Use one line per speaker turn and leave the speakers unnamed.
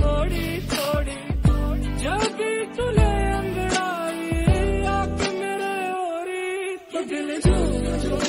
थोड़ी थोड़ी जब चुले अंगड़ाई आँख मेरे और तो दिल जो